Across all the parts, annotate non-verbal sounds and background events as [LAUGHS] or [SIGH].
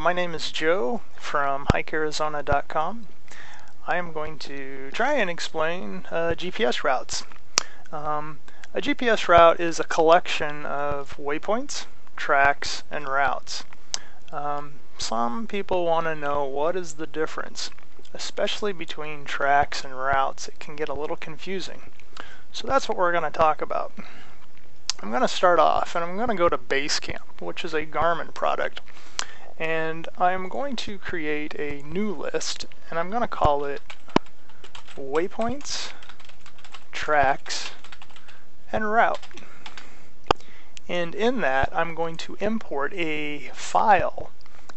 My name is Joe from hikearizona.com. I am going to try and explain uh, GPS routes. Um, a GPS route is a collection of waypoints, tracks, and routes. Um, some people want to know what is the difference, especially between tracks and routes. It can get a little confusing. So that's what we're going to talk about. I'm going to start off and I'm going to go to Basecamp, which is a Garmin product and I'm going to create a new list and I'm going to call it waypoints, tracks, and route. And in that I'm going to import a file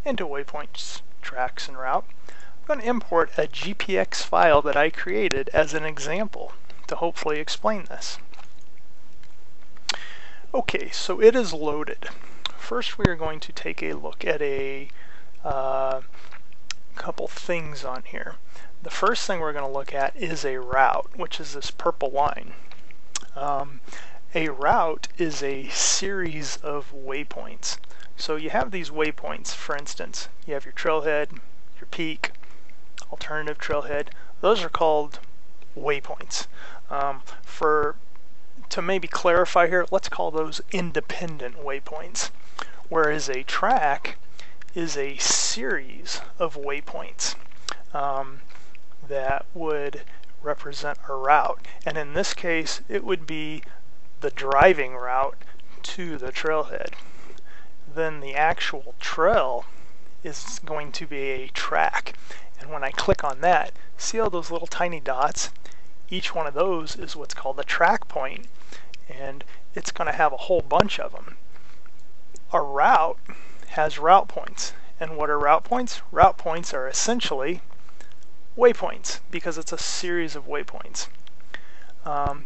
into waypoints, tracks, and route. I'm going to import a GPX file that I created as an example to hopefully explain this. Okay, so it is loaded first we are going to take a look at a uh, couple things on here. The first thing we're going to look at is a route, which is this purple line. Um, a route is a series of waypoints. So you have these waypoints, for instance, you have your trailhead, your peak, alternative trailhead. Those are called waypoints. Um, for to maybe clarify here, let's call those independent waypoints whereas a track is a series of waypoints um, that would represent a route. And in this case, it would be the driving route to the trailhead. Then the actual trail is going to be a track. And when I click on that, see all those little tiny dots? Each one of those is what's called a track point, and it's going to have a whole bunch of them a route has route points. And what are route points? Route points are essentially waypoints because it's a series of waypoints. Um,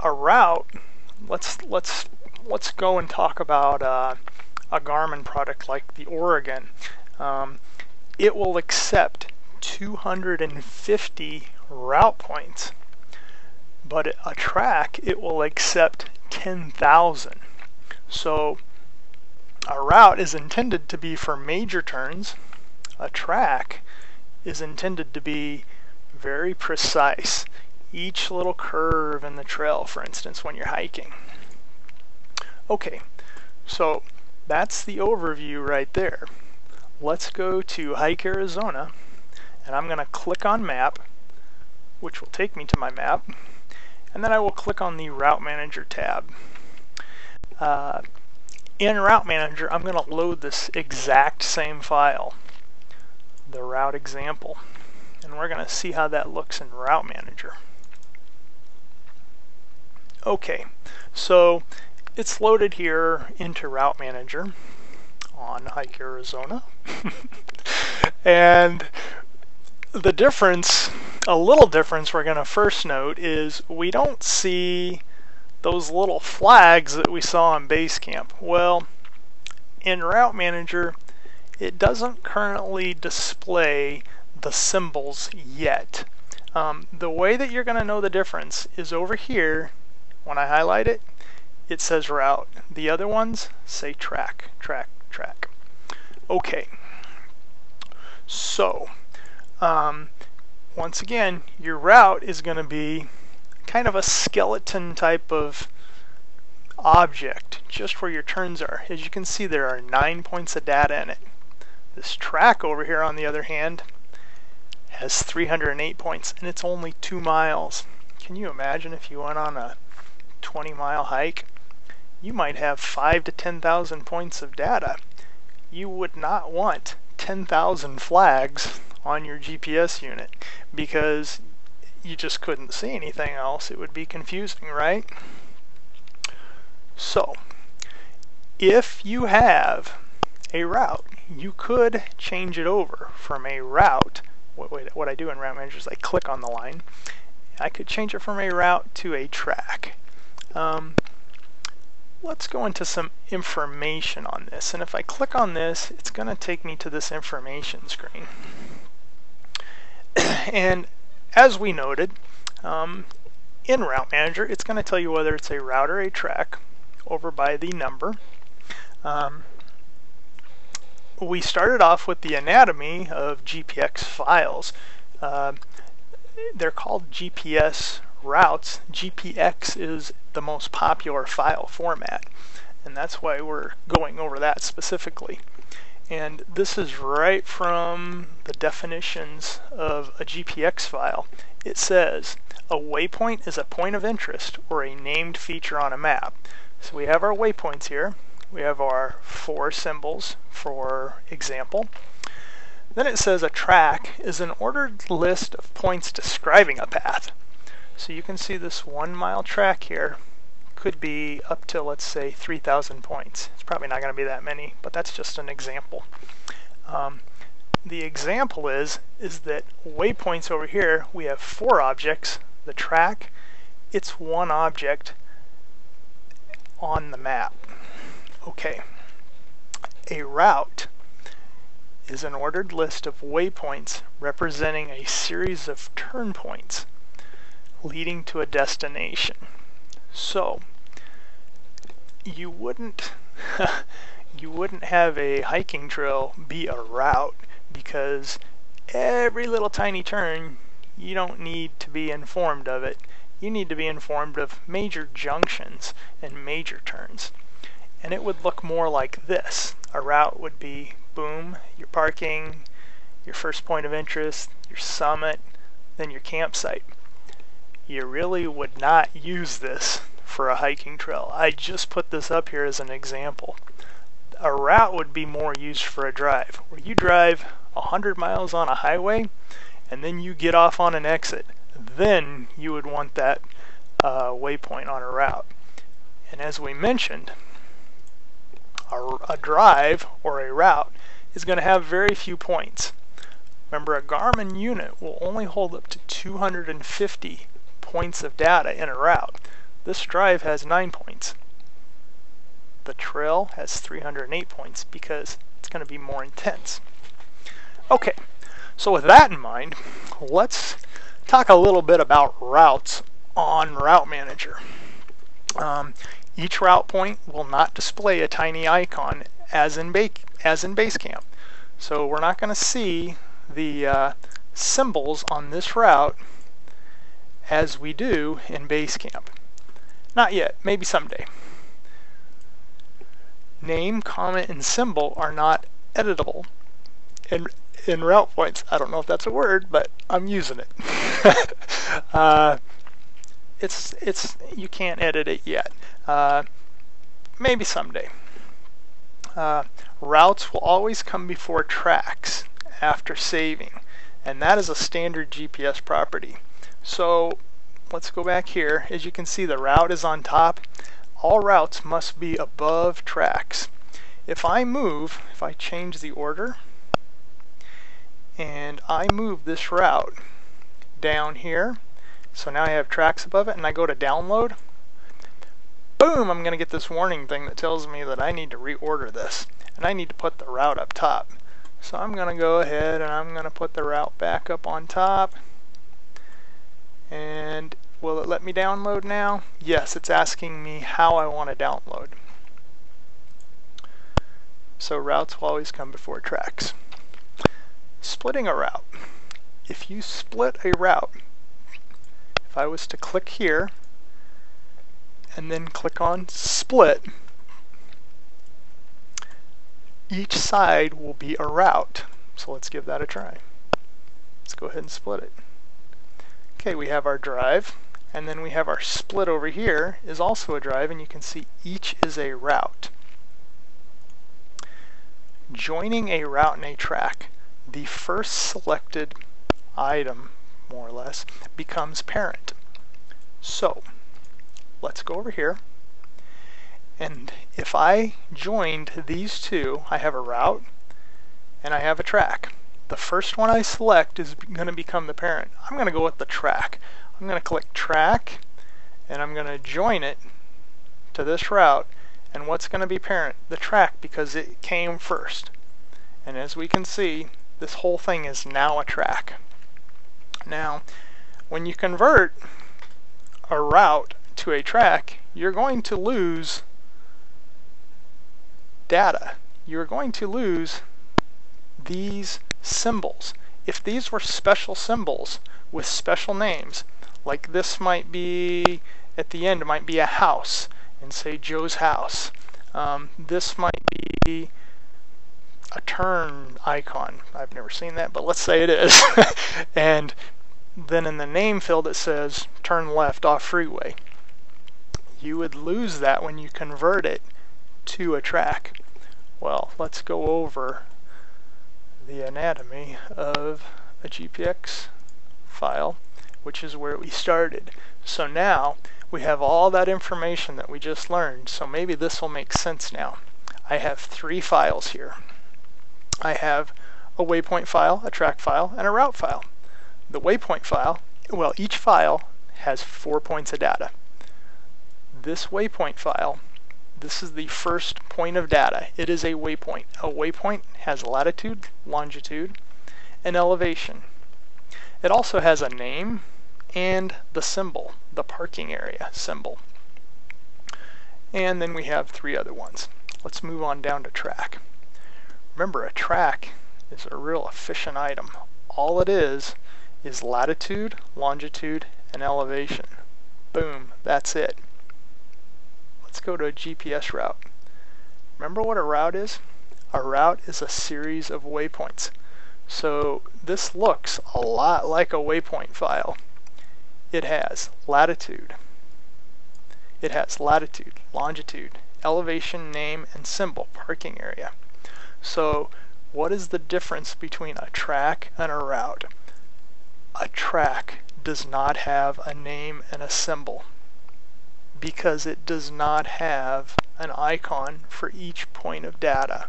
a route, let's let's let's go and talk about uh, a Garmin product like the Oregon. Um, it will accept 250 route points, but a track it will accept 10,000. So a route is intended to be for major turns. A track is intended to be very precise. Each little curve in the trail, for instance, when you're hiking. Okay, so that's the overview right there. Let's go to Hike Arizona, and I'm going to click on Map, which will take me to my map, and then I will click on the Route Manager tab. Uh, in Route Manager, I'm going to load this exact same file, the route example, and we're going to see how that looks in Route Manager. Okay, so it's loaded here into Route Manager on Hike Arizona. [LAUGHS] and the difference, a little difference we're going to first note is we don't see those little flags that we saw in Basecamp. Well, in Route Manager, it doesn't currently display the symbols yet. Um, the way that you're going to know the difference is over here, when I highlight it, it says route. The other ones say track, track, track. Okay, so um, once again, your route is going to be kind of a skeleton type of object just where your turns are. As you can see there are nine points of data in it. This track over here on the other hand has 308 points and it's only two miles. Can you imagine if you went on a 20 mile hike? You might have five to 10,000 points of data. You would not want 10,000 flags on your GPS unit because you just couldn't see anything else, it would be confusing, right? So, if you have a route, you could change it over from a route. What, what I do in Route Manager is I click on the line. I could change it from a route to a track. Um, let's go into some information on this. And if I click on this, it's going to take me to this information screen. [COUGHS] and as we noted, um, in Route Manager, it's going to tell you whether it's a route or a track over by the number. Um, we started off with the anatomy of GPX files. Uh, they're called GPS routes. GPX is the most popular file format, and that's why we're going over that specifically. And this is right from the definitions of a GPX file. It says, a waypoint is a point of interest or a named feature on a map. So we have our waypoints here. We have our four symbols for example. Then it says a track is an ordered list of points describing a path. So you can see this one mile track here could be up to let's say 3,000 points. It's probably not going to be that many, but that's just an example. Um, the example is is that waypoints over here we have four objects. The track, it's one object on the map. Okay. A route is an ordered list of waypoints representing a series of turn points leading to a destination. So, you wouldn't [LAUGHS] you wouldn't have a hiking trail be a route because every little tiny turn you don't need to be informed of it. You need to be informed of major junctions and major turns. And it would look more like this. A route would be boom your parking your first point of interest your summit then your campsite. You really would not use this for a hiking trail. I just put this up here as an example. A route would be more used for a drive, where you drive 100 miles on a highway and then you get off on an exit. Then you would want that uh, waypoint on a route. And as we mentioned, a, a drive or a route is going to have very few points. Remember, a Garmin unit will only hold up to 250 points of data in a route. This drive has 9 points. The trail has 308 points because it's going to be more intense. Okay, so with that in mind, let's talk a little bit about routes on Route Manager. Um, each route point will not display a tiny icon as in, ba as in Basecamp. So we're not going to see the uh, symbols on this route as we do in Basecamp. Not yet, maybe someday. Name, comment, and symbol are not editable in, in route points. I don't know if that's a word, but I'm using it. [LAUGHS] uh, it's, it's, you can't edit it yet. Uh, maybe someday. Uh, routes will always come before tracks after saving, and that is a standard GPS property. So let's go back here. As you can see, the route is on top. All routes must be above tracks. If I move, if I change the order, and I move this route down here, so now I have tracks above it, and I go to download, boom, I'm going to get this warning thing that tells me that I need to reorder this, and I need to put the route up top. So I'm going to go ahead and I'm going to put the route back up on top, and will it let me download now? Yes, it's asking me how I want to download. So routes will always come before tracks. Splitting a route. If you split a route, if I was to click here and then click on split, each side will be a route. So let's give that a try. Let's go ahead and split it. Okay, we have our drive, and then we have our split over here is also a drive, and you can see each is a route. Joining a route and a track, the first selected item, more or less, becomes parent. So, let's go over here, and if I joined these two, I have a route and I have a track the first one I select is going to become the parent. I'm going to go with the track. I'm going to click track and I'm going to join it to this route and what's going to be parent? The track because it came first. And as we can see this whole thing is now a track. Now when you convert a route to a track you're going to lose data. You're going to lose these symbols. If these were special symbols with special names, like this might be, at the end, might be a house, and say Joe's house. Um, this might be a turn icon. I've never seen that, but let's say it is. [LAUGHS] and then in the name field it says turn left off freeway. You would lose that when you convert it to a track. Well, let's go over the anatomy of a GPX file, which is where we started. So now we have all that information that we just learned, so maybe this will make sense now. I have three files here. I have a waypoint file, a track file, and a route file. The waypoint file, well, each file has four points of data. This waypoint file, this is the first point of data. It is a waypoint. A waypoint has latitude, longitude, and elevation. It also has a name and the symbol, the parking area symbol. And then we have three other ones. Let's move on down to track. Remember, a track is a real efficient item. All it is is latitude, longitude, and elevation. Boom, that's it. Let's go to a GPS route. Remember what a route is? A route is a series of waypoints. So this looks a lot like a waypoint file. It has latitude. It has latitude, longitude, elevation, name, and symbol, parking area. So what is the difference between a track and a route? A track does not have a name and a symbol because it does not have an icon for each point of data.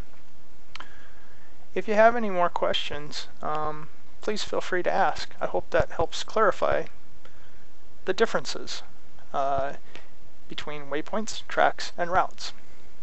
If you have any more questions, um, please feel free to ask. I hope that helps clarify the differences uh, between waypoints, tracks, and routes.